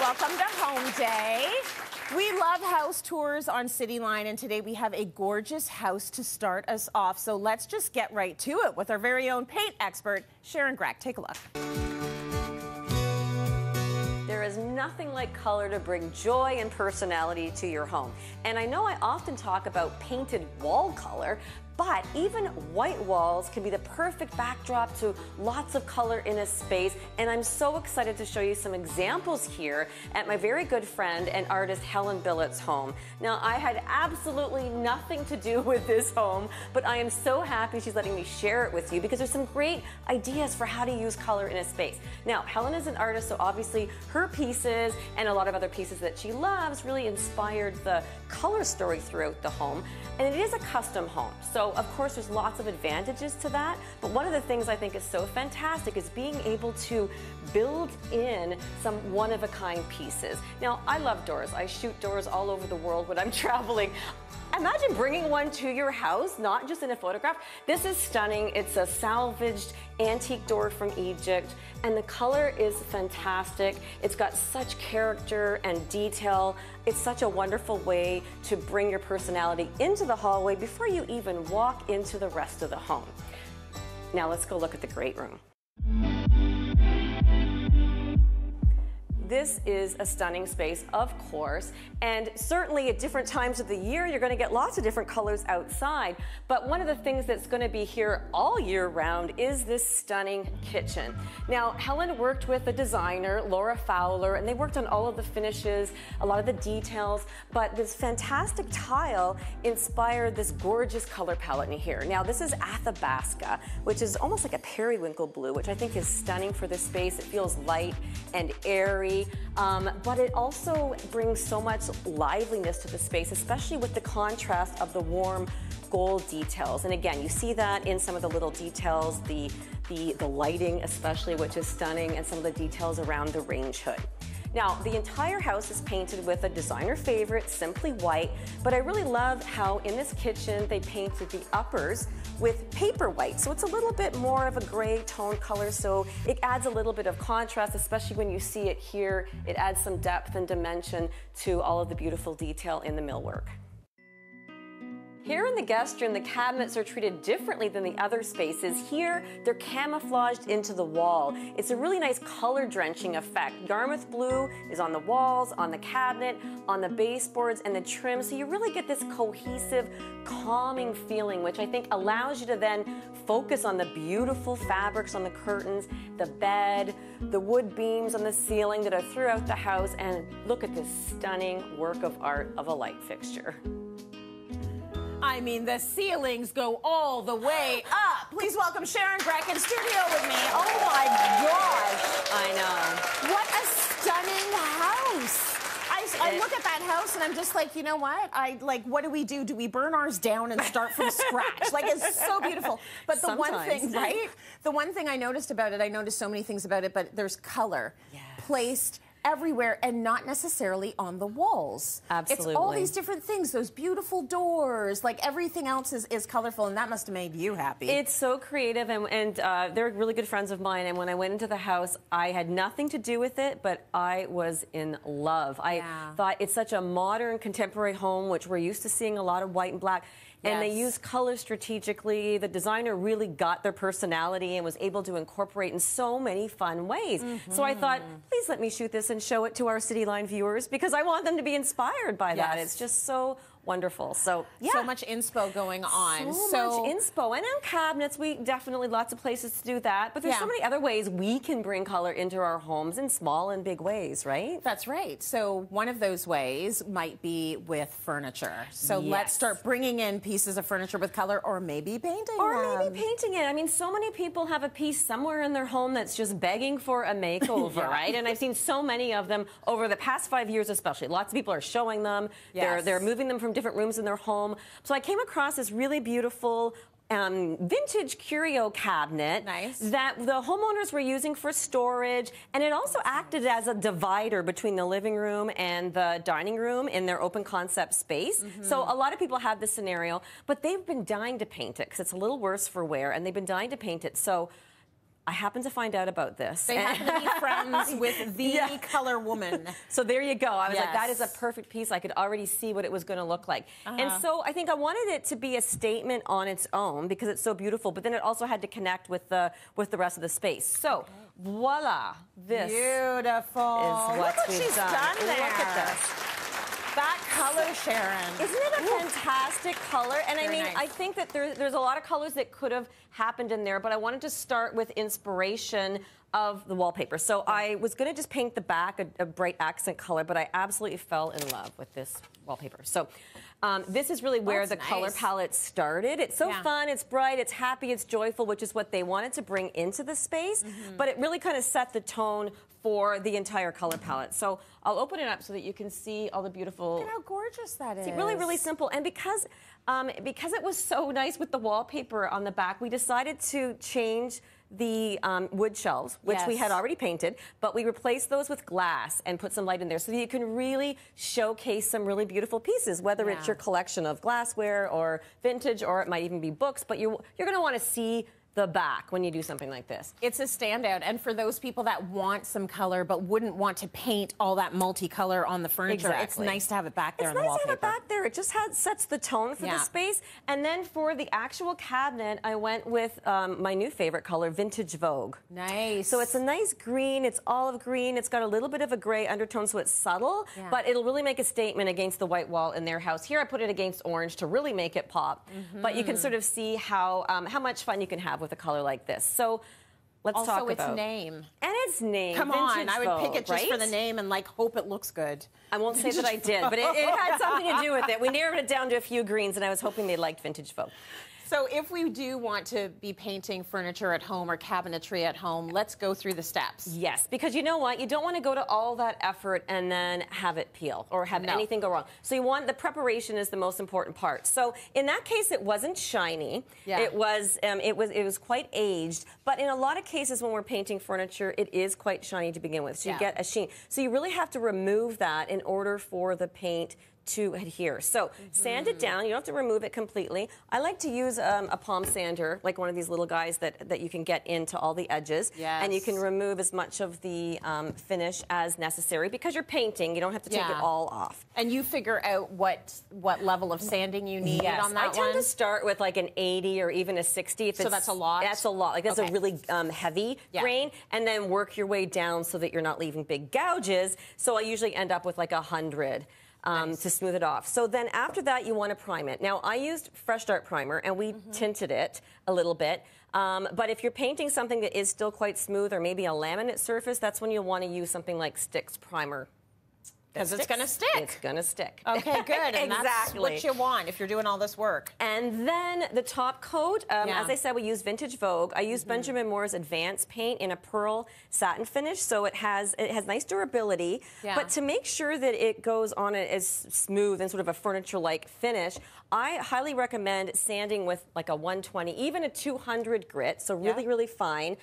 Welcome to Home Day. We love house tours on Cityline, and today we have a gorgeous house to start us off. So let's just get right to it with our very own paint expert, Sharon Grech. Take a look. There is nothing like color to bring joy and personality to your home. And I know I often talk about painted wall color, but even white walls can be the perfect backdrop to lots of color in a space. And I'm so excited to show you some examples here at my very good friend and artist Helen Billett's home. Now, I had absolutely nothing to do with this home, but I am so happy she's letting me share it with you because there's some great ideas for how to use color in a space. Now, Helen is an artist, so obviously her pieces and a lot of other pieces that she loves really inspired the color story throughout the home. And it is a custom home. So so, of course, there's lots of advantages to that. But one of the things I think is so fantastic is being able to build in some one of a kind pieces. Now, I love doors. I shoot doors all over the world when I'm traveling. Imagine bringing one to your house, not just in a photograph. This is stunning. It's a salvaged antique door from Egypt, and the color is fantastic. It's got such character and detail. It's such a wonderful way to bring your personality into the hallway before you even walk into the rest of the home. Now let's go look at the great room. This is a stunning space, of course, and certainly at different times of the year, you're going to get lots of different colors outside. But one of the things that's going to be here all year round is this stunning kitchen. Now, Helen worked with a designer, Laura Fowler, and they worked on all of the finishes, a lot of the details, but this fantastic tile inspired this gorgeous color palette in here. Now, this is Athabasca, which is almost like a periwinkle blue, which I think is stunning for this space. It feels light and airy um, but it also brings so much liveliness to the space, especially with the contrast of the warm gold details. And again, you see that in some of the little details, the, the, the lighting especially, which is stunning, and some of the details around the range hood. Now, the entire house is painted with a designer favorite, Simply White, but I really love how in this kitchen they painted the uppers with paper white. So it's a little bit more of a gray tone color, so it adds a little bit of contrast, especially when you see it here. It adds some depth and dimension to all of the beautiful detail in the millwork. Here in the guest room, the cabinets are treated differently than the other spaces. Here, they're camouflaged into the wall. It's a really nice color drenching effect. Yarmouth blue is on the walls, on the cabinet, on the baseboards, and the trim, so you really get this cohesive, calming feeling, which I think allows you to then focus on the beautiful fabrics on the curtains, the bed, the wood beams on the ceiling that are throughout the house, and look at this stunning work of art of a light fixture. I mean, the ceilings go all the way up. Please welcome Sharon Grech in studio with me. Oh my gosh. I know. What a stunning house. I, I, look at that house and I'm just like, you know what? I like, what do we do? Do we burn ours down and start from scratch? Like, it's so beautiful. But the Sometimes. one thing, right? The one thing I noticed about it, I noticed so many things about it, but there's color yes. placed everywhere and not necessarily on the walls. Absolutely. It's all these different things, those beautiful doors, like everything else is, is colorful, and that must have made you happy. It's so creative, and, and uh, they're really good friends of mine. And when I went into the house, I had nothing to do with it, but I was in love. I yeah. thought it's such a modern, contemporary home, which we're used to seeing a lot of white and black. And yes. they use color strategically. The designer really got their personality and was able to incorporate in so many fun ways. Mm -hmm. So I thought, please let me shoot this and show it to our Cityline viewers because I want them to be inspired by yes. that. It's just so wonderful. So yeah. so much inspo going on. So, so much inspo, and on cabinets, we definitely lots of places to do that. But there's yeah. so many other ways we can bring color into our homes in small and big ways, right? That's right. So one of those ways might be with furniture. So yes. let's start bringing in pieces of furniture with color, or maybe painting, or them. maybe painting it. I mean, so many people have a piece somewhere in their home that's just begging for a makeover, yeah. right? And I've seen so many of them over the past five years, especially. Lots of people are showing them. Yes. They're they're moving them from different rooms in their home. So I came across this really beautiful um, vintage curio cabinet nice. that the homeowners were using for storage, and it also acted as a divider between the living room and the dining room in their open concept space. Mm -hmm. So a lot of people have this scenario, but they've been dying to paint it because it's a little worse for wear, and they've been dying to paint it. So I happened to find out about this. They happen to be friends with the Yeah. color woman. So there you go. I was like, that is a perfect piece. I could already see what it was going to look like. And Uh-huh. so I think I wanted it to be a statement on its own because it's so beautiful, but then it also had to connect with the with the rest of the space. So voila, this Beautiful. is what Look what we've she's done. done there. Look at this. That color, Sharon. Isn't it a fantastic color? And I mean, nice. I think that there, there's a lot of colors that could have happened in there, but I wanted to start with inspiration of the wallpaper. So I was going to just paint the back a, a bright accent color, but I absolutely fell in love with this wallpaper. So um, this is really where Oh, the color palette started. It's so Yeah. fun, it's bright, it's happy, it's joyful, which is what they wanted to bring into the space. Mm-hmm. But it really kind of set the tone for the entire color palette. So I'll open it up so that you can see all the beautiful Look at how gorgeous that is. See, really, really simple. And because um, because it was so nice with the wallpaper on the back, we decided to change the um, wood shelves, which we had already painted, but we replaced those with glass and put some light in there so that you can really showcase some really beautiful pieces, whether it's your collection of glassware or vintage, or it might even be books. But you you're going to want to see the back when you do something like this. It's a standout. And for those people that want some color but wouldn't want to paint all that multicolor on the furniture, it's nice to have it back there It's in the nice to have it back there. It just has, sets the tone for Yeah. the space. And then for the actual cabinet, I went with um, my new favorite color, Vintage Vogue. Nice. So it's a nice green. It's olive green. It's got a little bit of a gray undertone, so it's subtle, Yeah. but it'll really make a statement against the white wall in their house. Here, I put it against orange to really make it pop. But you can sort of see how um, how much fun you can have with a color like this. So let's also talk about its name. and its name. Come on, I would pick it just for the name and like hope it looks good. I won't say that I did, but it, it had something to do with it. We narrowed it down to a few greens, and I was hoping they liked Vintage Vogue. So if we do want to be painting furniture at home or cabinetry at home, let's go through the steps. Yes, because you know what? You don't want to go to all that effort and then have it peel or have No. anything go wrong. So you want the preparation is the most important part. So in that case, it wasn't shiny. Yeah. It was um, it was it was quite aged. But in a lot of cases, when we're painting furniture, it is quite shiny to begin with. So you get a sheen. So you really have to remove that in order for the paint to adhere. So sand Mm-hmm. it down. You don't have to remove it completely. I like to use um, a palm sander, like one of these little guys that, that you can get into all the edges. And you can remove as much of the um, finish as necessary because you're painting. You don't have to take Yeah. it all off. And you figure out what what level of sanding you need on that I tend one. to start with like an 80 or even a 60. If So it's- that's a lot? That's a lot. Like that's Okay. a really um, heavy Yeah. grain, and then work your way down so that you're not leaving big gouges. So I usually end up with like a hundred. Um, To smooth it off. So then after that, you want to prime it. Now, I used Fresh Start Primer and we Mm-hmm. tinted it a little bit. Um, but if you're painting something that is still quite smooth or maybe a laminate surface, that's when you'll want to use something like Stix Primer. Because it's going to stick. It's going to stick. Okay, good. And that's exactly. what you want if you're doing all this work. And then the top coat, um, Yeah. as I said, we use Vintage Vogue. I use Benjamin Moore's Advanced Paint in a pearl satin finish, so it has it has nice durability. Yeah. But to make sure that it goes on as smooth and sort of a furniture-like finish, I highly recommend sanding with like a 120, even a 200 grit, so really Yeah. really fine,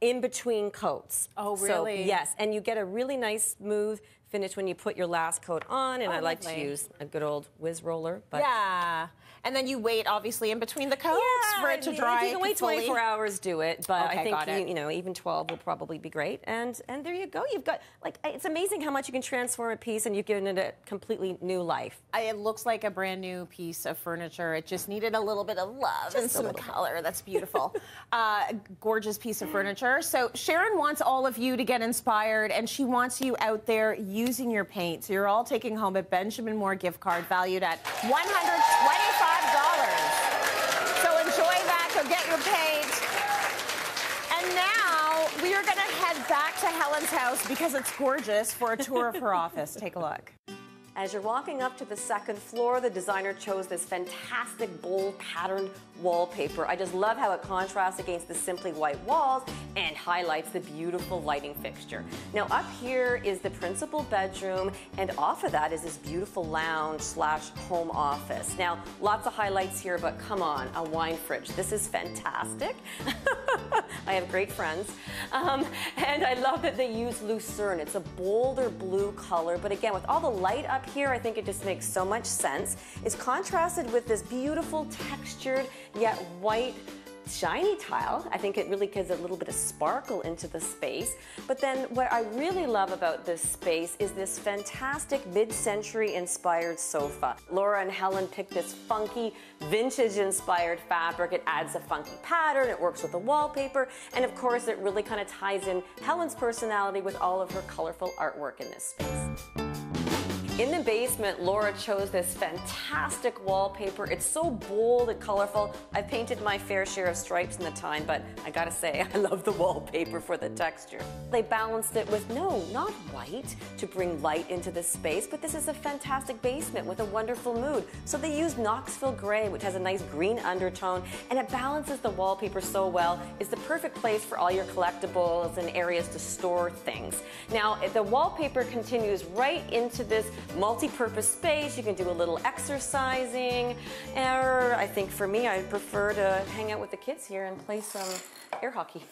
in between coats. Oh, So, really? yes, and you get a really nice smooth finish when you put your last coat on. And Oh, I like to use a good old whiz roller. But yeah. And then you wait, obviously, in between the coats for it to if dry. you can wait fully. 24 hours, do it. But Okay, I think you, you know even 12 will probably be great. And and there you go. You've got like it's amazing how much you can transform a piece, and you've given it a completely new life. I- It looks like a brand new piece of furniture. It just needed a little bit of love and some bit. color. That's beautiful. uh, gorgeous piece of furniture. So Sharon wants all of you to get inspired, and she wants you out there using your paint. So you're all taking home a Benjamin Moore gift card valued at $125. So enjoy that. Go get your paint. And now we are going to head back to Helen's house because it's gorgeous for a tour of her office. Take a look. As you're walking up to the second floor, the designer chose this fantastic bold patterned wallpaper. I just love how it contrasts against the simply white walls and highlights the beautiful lighting fixture. Now up here is the principal bedroom and off of that is this beautiful lounge slash home office. Now lots of highlights here, but come on, a wine fridge. This is fantastic. I have great friends. Um, and I love that they use lucerne. It's a bolder blue color, but again, with all the light up here, I think it just makes so much sense. It's contrasted with this beautiful textured yet white shiny tile. I think it really gives a little bit of sparkle into the space. But then what I really love about this space is this fantastic mid-century inspired sofa. Laura and Helen picked this funky vintage inspired fabric. It adds a funky pattern, it works with the wallpaper, and of course it really kind of ties in Helen's personality with all of her colorful artwork in this space. In the basement, Laura chose this fantastic wallpaper. It's so bold and colorful. I've painted my fair share of stripes in the time, but I gotta say, I love the wallpaper for the texture. They balanced it with, no, not white, to bring light into the space, but this is a fantastic basement with a wonderful mood. So they used Knoxville Gray, which has a nice green undertone, and it balances the wallpaper so well. It's the perfect place for all your collectibles and areas to store things. Now, the wallpaper continues right into this multi-purpose space. You can do a little exercising. Or I think for me, I prefer to hang out with the kids here and play some air hockey.